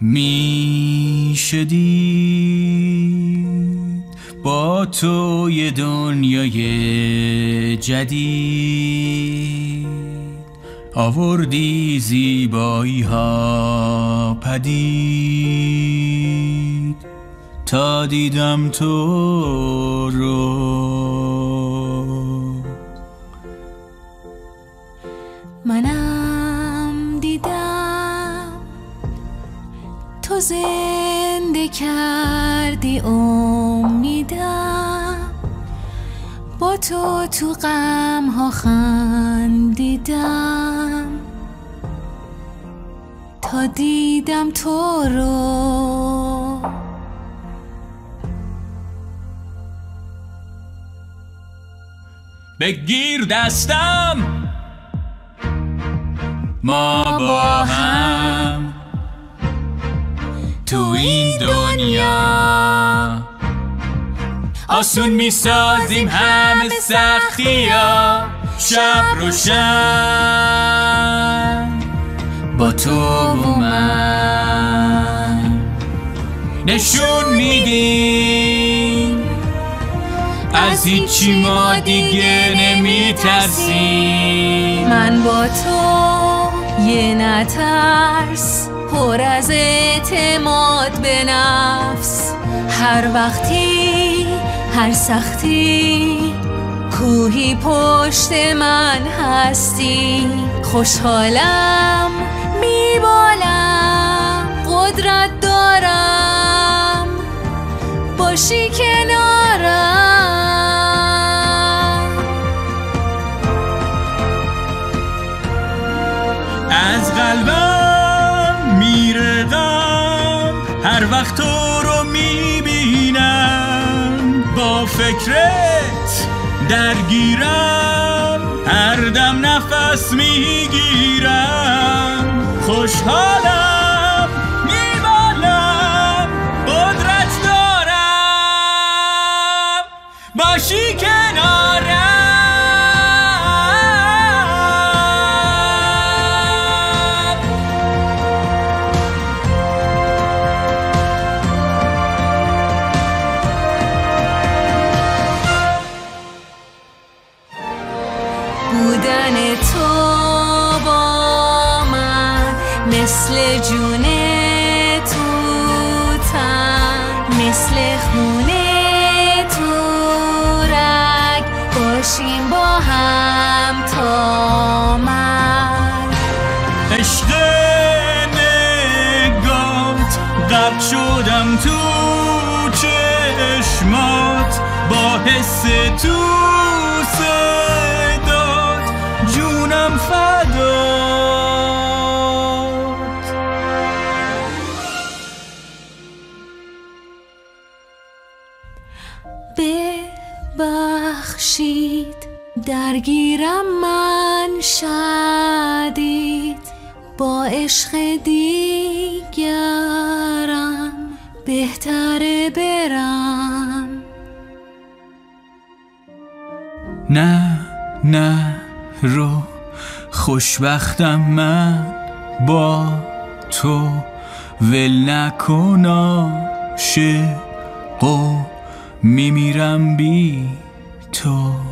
میشه دید با تو یه دنیای جدید. آوردی زیبایی ها پدید. تا دیدم تو تو زنده کردی امیدم. با تو تو غم ها خندیدم. تا دیدم تو رو. بگیر دستم. ما با هم تو این دنیا. آسون می‌سازیم همه سختی ها شب روشن با تو و من. نشون میدیم. از هیچی ما دیگه نمیترسیم. من با تو یه نترس. پر از اعتماد به نفس. هر وقتی هر سختی کوهی پشت من هستی. خوشحالم میبالم قدرت دارم. باشی کنارم. از قلبم هر وقت تو رو می‌بینم با فکرت درگیرم هر دم نفس می‌گیرم. خوشحالم. تو با من مثل جون تو تن مثل خونه تو رگ باشیم با هم تا من. عشق نگات غرق شدم تو چشمات با حس تو ببخشید درگیرم من شدید. با عشق دیگرم بهتره برم. نه نه رو خوشبختم من با تو. ول نکن عاشق میمیرم بی تو.